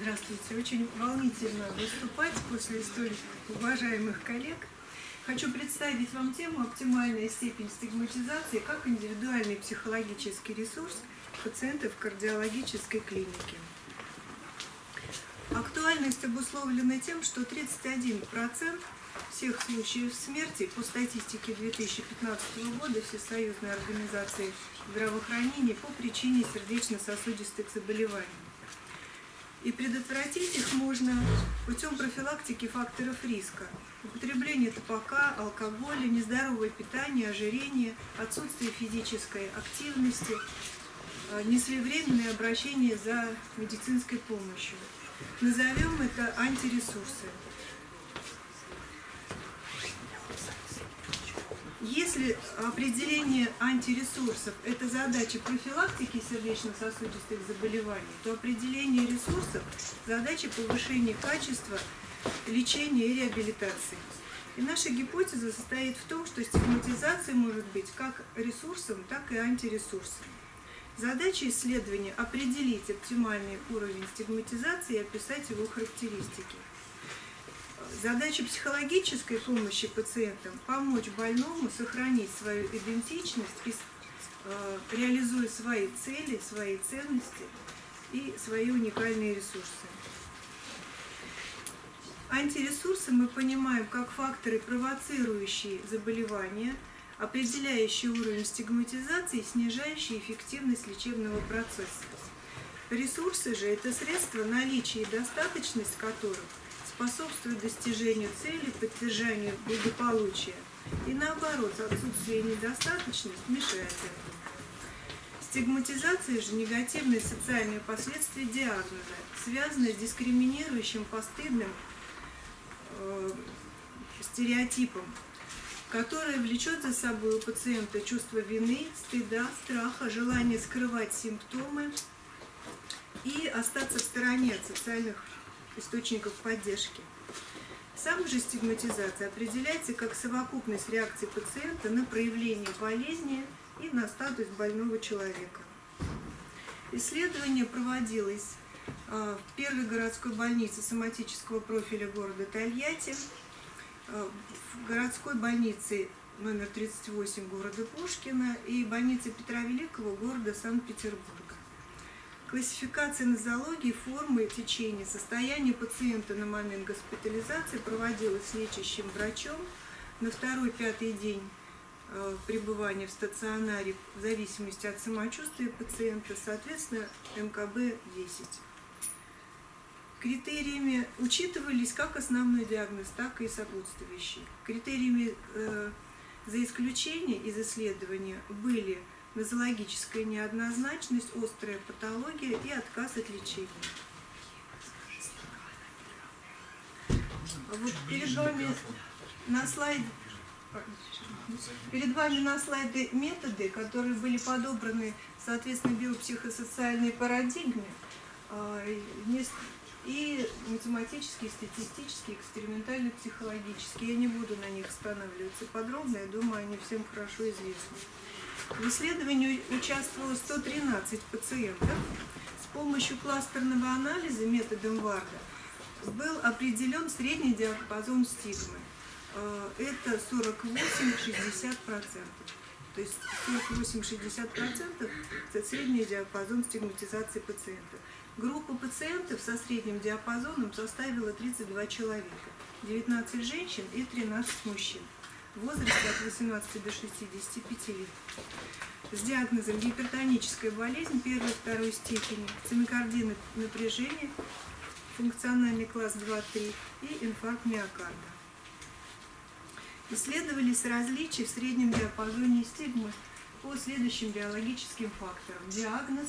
Здравствуйте. Очень волнительно выступать после столь уважаемых коллег. Хочу представить вам тему «Оптимальная степень стигматизации как индивидуальный психологический ресурс пациентов кардиологической клиники». Актуальность обусловлена тем, что 31% всех случаев смерти по статистике 2015 года Всесоюзной организации здравоохранения по причине сердечно-сосудистых заболеваний. И предотвратить их можно путем профилактики факторов риска. Употребление табака, алкоголя, нездоровое питание, ожирение, отсутствие физической активности, э, несвоевременное обращение за медицинской помощью. Назовем это антиресурсы. Если определение антиресурсов – это задача профилактики сердечно-сосудистых заболеваний, то определение ресурсов – задача повышения качества лечения и реабилитации. И наша гипотеза состоит в том, что стигматизация может быть как ресурсом, так и антиресурсом. Задача исследования – определить оптимальный уровень стигматизации и описать его характеристики. Задача психологической помощи пациентам – помочь больному сохранить свою идентичность, э, реализуя свои цели, свои ценности и свои уникальные ресурсы. Антиресурсы мы понимаем как факторы, провоцирующие заболевания, определяющие уровень стигматизации и снижающие эффективность лечебного процесса. Ресурсы же – это средства, наличие и достаточность которых способствует достижению цели, поддержанию благополучия. И наоборот, отсутствие и недостаточность мешает этому. Стигматизация же негативные социальные последствия диагноза, связанные с дискриминирующим постыдным э, стереотипом, которое влечет за собой у пациента чувство вины, стыда, страха, желание скрывать симптомы и остаться в стороне от социальных источников поддержки. Сам же стигматизация определяется как совокупность реакций пациента на проявление болезни и на статус больного человека. Исследование проводилось а, в первой городской больнице соматического профиля города Тольятти, а, в городской больнице номер 38 города Пушкина и больнице Петра Великого города Санкт-Петербурга. Классификация нозологии, формы течения, состояние пациента на момент госпитализации проводилась лечащим врачом на второй-пятый день э, пребывания в стационаре в зависимости от самочувствия пациента, соответственно, МКБ-10. Критериями учитывались как основной диагноз, так и сопутствующие. Критериями э, за исключение из исследования были – нозологическая неоднозначность, острая патология и отказ от лечения. Вот перед вами на слайде Перед вами на слайде методы, которые были подобраны соответственно биопсихосоциальной парадигме а, и математические, статистические, экспериментально-психологические. Я не буду на них останавливаться подробно, я думаю, они всем хорошо известны. В исследовании участвовало 113 пациентов. С помощью кластерного анализа методом Варда был определен средний диапазон стигмы. Э, это 48-60%. То есть 48-60% это средний диапазон стигматизации пациента. Группа пациентов со средним диапазоном составила 32 человека, 19 женщин и 13 мужчин в возрасте от 18 до 65 лет с диагнозом гипертоническая болезнь первой и второй степени, цимикардийное напряжение, функциональный класс 2-3 и инфаркт миокарда. Исследовались различия в среднем диапазоне стигмы по следующим биологическим факторам. Диагноз,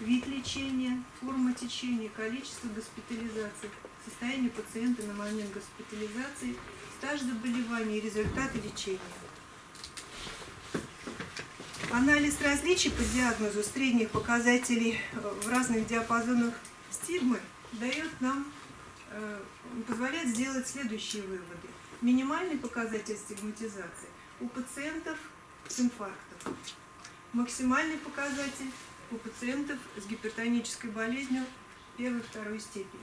вид лечения, форма течения, количество госпитализаций, состояние пациента на момент госпитализации, стаж заболевания и результаты лечения. Анализ различий по диагнозу средних показателей э, в разных диапазонах стигмы дает нам, э, позволяет сделать следующие выводы. Минимальный показатель стигматизации у пациентов с инфарктом. Максимальный показатель у пациентов с гипертонической болезнью первой-второй степени.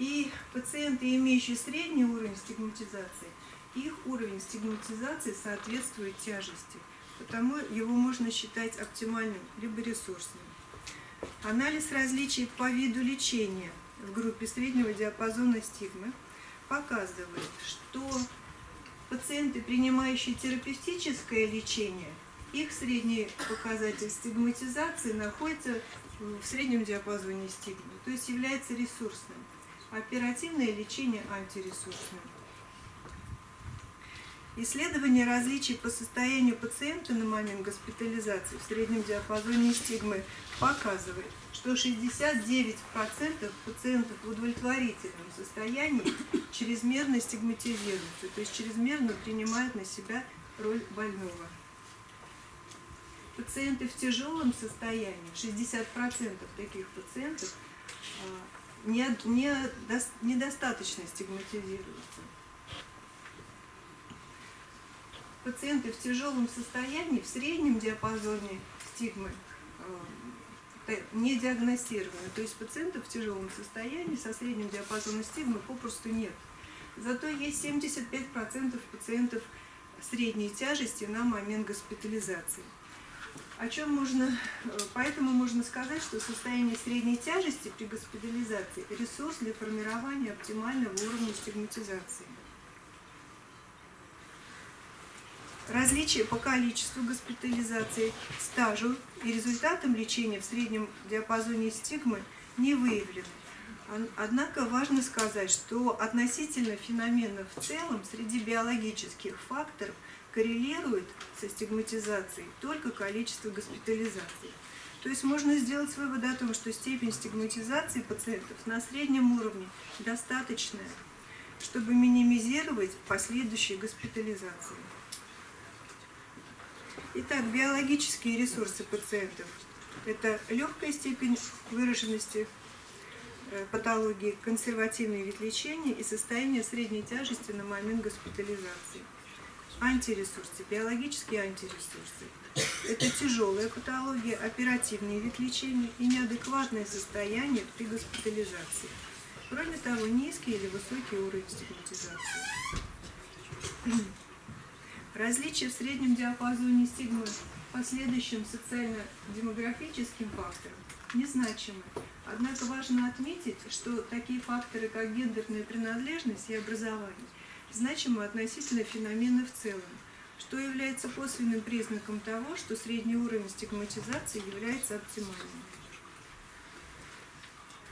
И пациенты, имеющие средний уровень стигматизации, их уровень стигматизации соответствует тяжести, потому его можно считать оптимальным либо ресурсным. Анализ различий по виду лечения в группе среднего диапазона стигмы показывает, что пациенты, принимающие терапевтическое лечение, их средний показатель стигматизации находится в среднем диапазоне стигмы, то есть является ресурсным. Оперативное лечение антиресурсным. Исследование различий по состоянию пациента на момент госпитализации в среднем диапазоне стигмы показывает, что 69% пациентов в удовлетворительном состоянии чрезмерно стигматизируются, то есть чрезмерно принимают на себя роль больного. Пациенты в тяжелом состоянии, 60% таких пациентов не, не, недостаточно стигматизируются. Пациенты в тяжелом состоянии, в среднем диапазоне стигмы э, не диагностированы. То есть пациентов в тяжелом состоянии со средним диапазоном стигмы попросту нет. Зато есть 75% пациентов средней тяжести на момент госпитализации. О чем можно, э, поэтому можно сказать, что состояние средней тяжести при госпитализации – ресурс для формирования оптимального уровня стигматизации. Различия по количеству госпитализаций, стажу и результатам лечения в среднем диапазоне стигмы не выявлены. Однако важно сказать, что относительно феноменов в целом среди биологических факторов – коррелирует со стигматизацией только количество госпитализаций. То есть можно сделать вывод о том, что степень стигматизации пациентов на среднем уровне достаточная, чтобы минимизировать последующие госпитализации. Итак, биологические ресурсы пациентов – это легкая степень выраженности э, патологии, консервативный вид лечения и состояние средней тяжести на момент госпитализации антиресурсы, биологические антиресурсы. Это тяжелая патология, оперативный вид лечения и неадекватное состояние при госпитализации. Кроме того, низкий или высокий уровень стигматизации. Различия в среднем диапазоне стигмы последующим социально-демографическим факторам незначимы. Однако важно отметить, что такие факторы, как гендерная принадлежность и образование, значимы относительно феномена в целом, что является косвенным признаком того, что средний уровень стигматизации является оптимальным.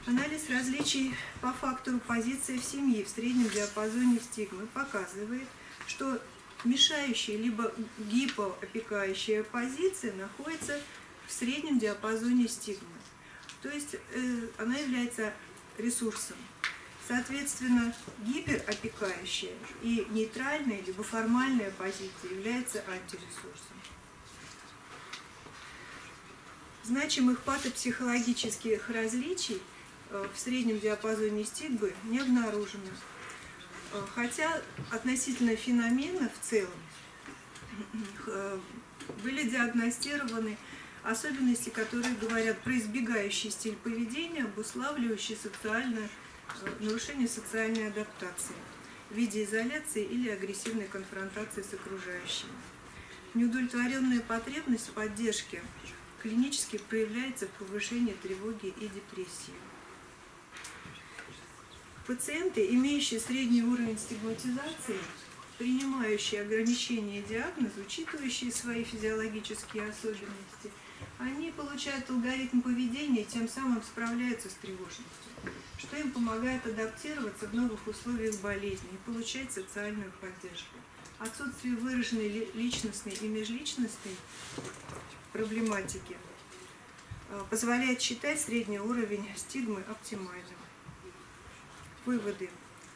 Анализ различий по фактору позиции в семье в среднем диапазоне стигмы показывает, что мешающая либо гипоопекающая позиция находится в среднем диапазоне стигмы. То есть э, она является ресурсом. Соответственно, гиперопекающая и нейтральная либо формальная позиция является антиресурсом. Значимых патопсихологических различий э, в среднем диапазоне стигмы не обнаружено. Э, хотя относительно феномена в целом э, были диагностированы особенности, которые говорят про избегающий стиль поведения, обуславливающий социальное нарушение социальной адаптации в виде изоляции или агрессивной конфронтации с окружающими. Неудовлетворенная потребность в поддержке клинически проявляется в повышении тревоги и депрессии. Пациенты, имеющие средний уровень стигматизации, принимающие ограничения диагноз, учитывающие свои физиологические особенности, они получают алгоритм поведения, тем самым справляются с тревожностью что им помогает адаптироваться в новых условиях болезни и получать социальную поддержку. Отсутствие выраженной личностной и межличностной проблематики э, позволяет считать средний уровень стигмы оптимальным. Выводы.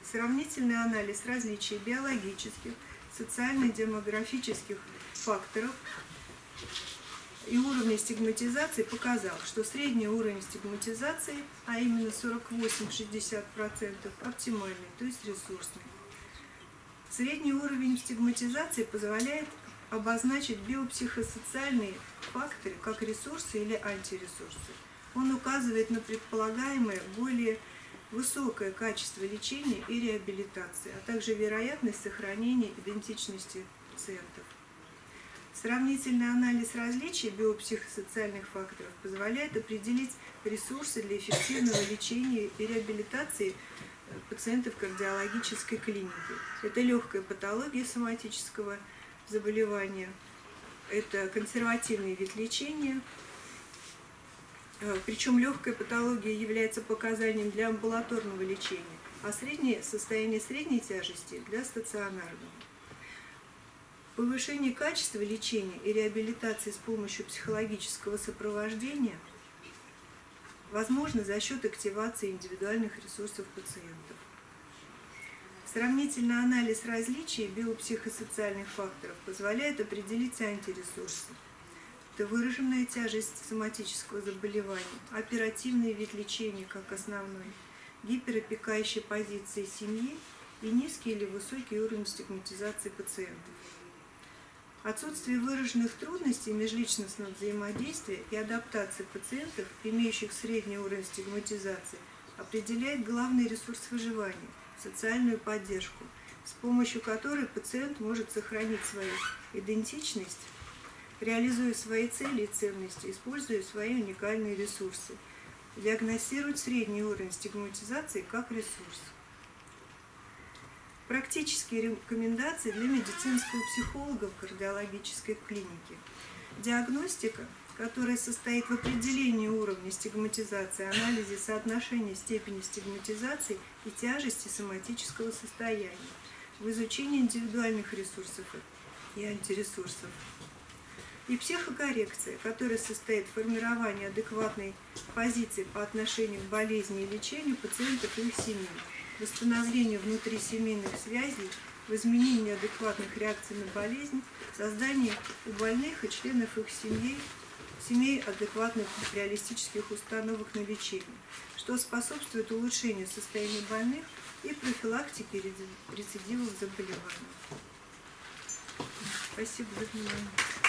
Сравнительный анализ различий биологических, социально-демографических факторов и уровня стигматизации показал, что средний уровень стигматизации, а именно 48-60%, оптимальный, то есть ресурсный. Средний уровень стигматизации позволяет обозначить биопсихосоциальные факторы как ресурсы или антиресурсы. Он указывает на предполагаемое более высокое качество лечения и реабилитации, а также вероятность сохранения идентичности пациентов. Сравнительный анализ различий биопсихосоциальных факторов позволяет определить ресурсы для эффективного лечения и реабилитации э, пациентов кардиологической клиники. Это легкая патология соматического заболевания, это консервативный вид лечения, э, причем легкая патология является показанием для амбулаторного лечения, а среднее состояние средней тяжести для стационарного. Повышение качества лечения и реабилитации с помощью психологического сопровождения возможно за счет активации индивидуальных ресурсов пациентов. Сравнительный анализ различий биопсихосоциальных факторов позволяет определить антиресурсы. Это выраженная тяжесть соматического заболевания, оперативный вид лечения как основной, гиперопекающие позиции семьи и низкий или высокий уровень стигматизации пациентов. Отсутствие выраженных трудностей межличностного взаимодействия и адаптации пациентов, имеющих средний уровень стигматизации, определяет главный ресурс выживания – социальную поддержку, с помощью которой пациент может сохранить свою идентичность, реализуя свои цели и ценности, используя свои уникальные ресурсы, диагностирует средний уровень стигматизации как ресурс. Практические рекомендации для медицинского психолога в кардиологической клинике. Диагностика, которая состоит в определении уровня стигматизации, анализе соотношения степени стигматизации и тяжести соматического состояния, в изучении индивидуальных ресурсов и антиресурсов. И психокоррекция, которая состоит в формировании адекватной позиции по отношению к болезни и лечению пациентов и их семей восстановлению внутрисемейных связей, в изменении адекватных реакций на болезнь, создании у больных и членов их семей, семей адекватных реалистических установок на лечение, что способствует улучшению состояния больных и профилактике рецидивов заболеваний. Спасибо за внимание.